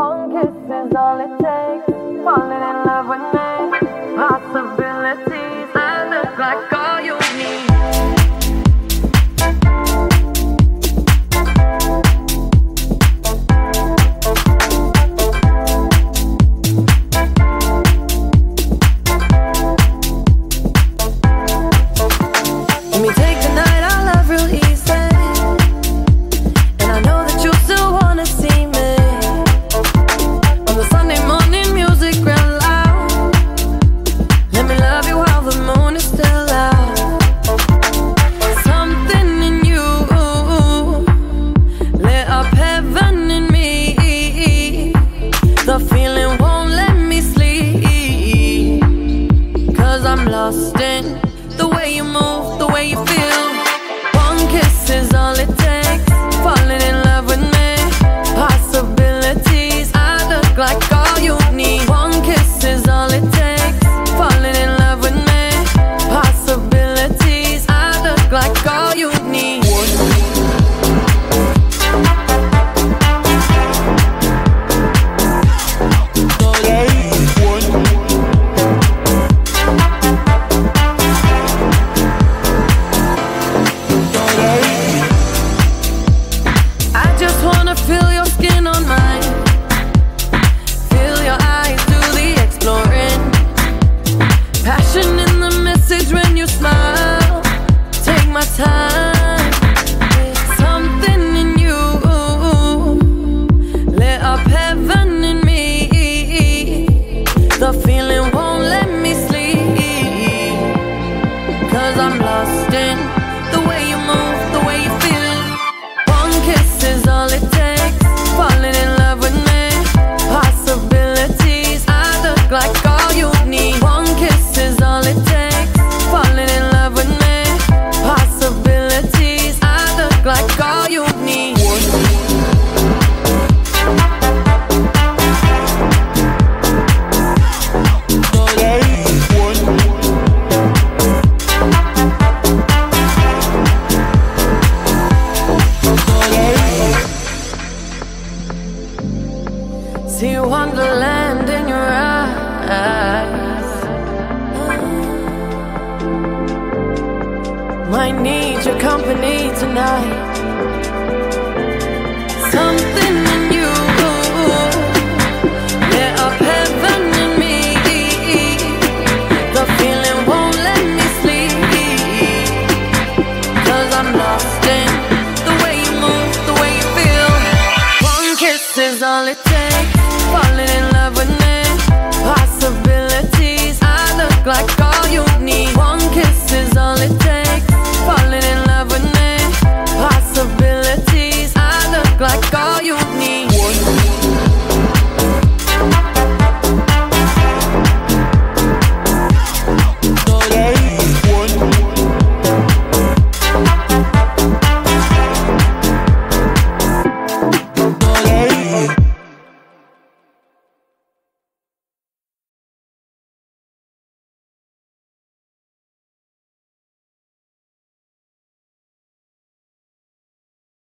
One kiss is all it takes. Falling in love with me. Possibilities. I look like the feeling won't let me sleep. I'm lost in the way you move, the way you feel. I'm lost in the way you move, the way you feel. One kiss is all it takes. Falling in love with me. Possibilities. I look like all you need. One kiss is all it takes. Falling in love with me. Possibilities. I look like all you need. Wonderland in your eyes. Might need your company tonight. Something in you heaven in me. The feeling won't let me sleep. Cause I'm lost in the way you move, the way you feel. One kiss is all it takes. Falling in love with me. Possibilities. I look like all you need. One kiss